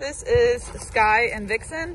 This is Sky and Vixen.